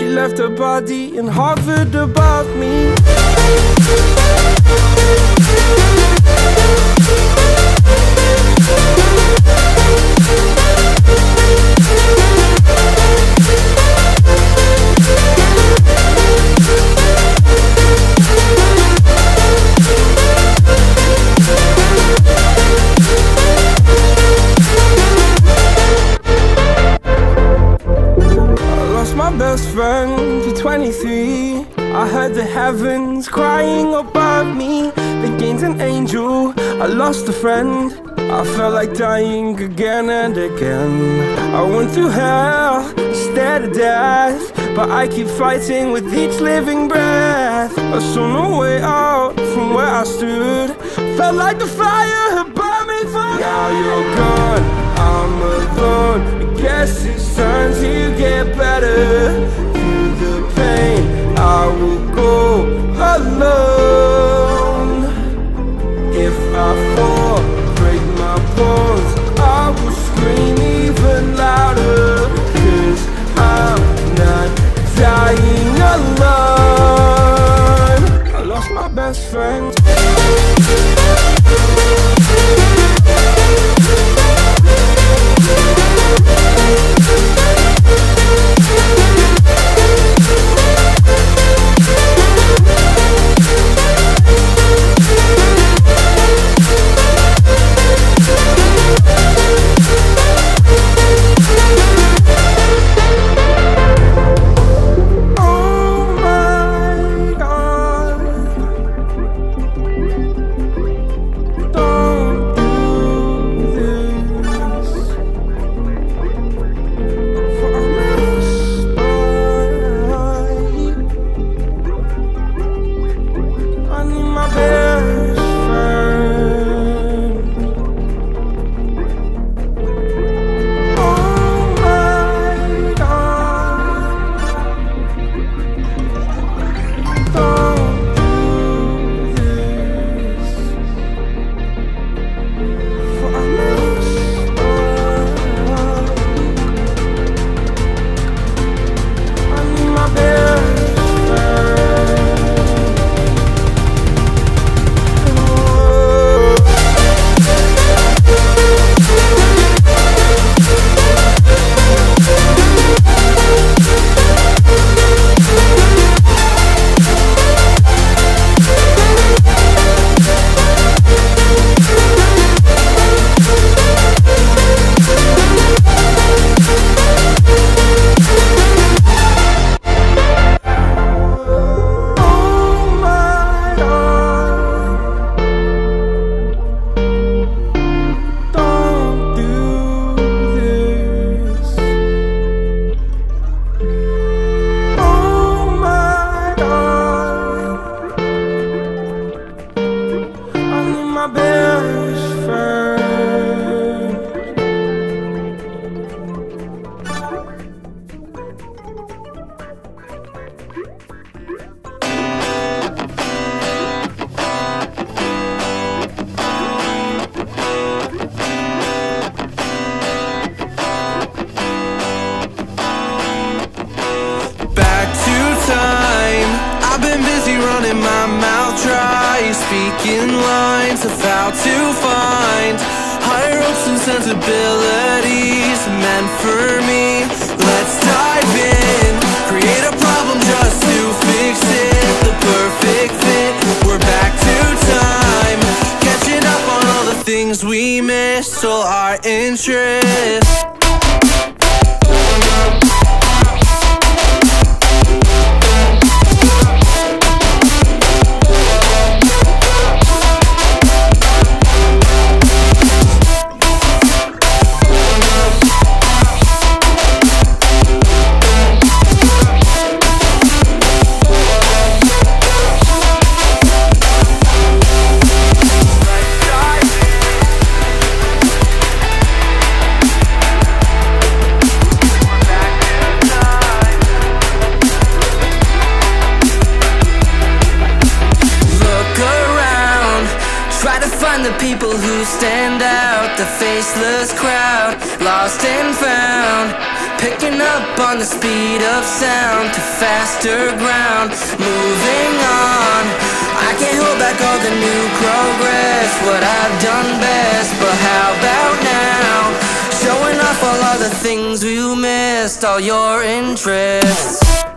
She left her body in hovered above me the heavens crying above me. They gained an angel, I lost a friend. I felt like dying again and again. I went through hell instead of death. But I keep fighting with each living breath. I saw no way out from where I stood. Felt like the fire had burned me for Now you're gone, I'm alone. I guess it's time to get better Making lines of how to find. Higher hopes and sensibilities meant for me. Let's dive in. Create a problem just to fix it. The perfect fit. We're back to time. Catching up on all the things we missed. All our interests Faceless crowd, lost and found. Picking up on the speed of sound To faster ground, moving on. I can't hold back all the new progress. What I've done best, but how about now? Showing off all of the things we missed All your interests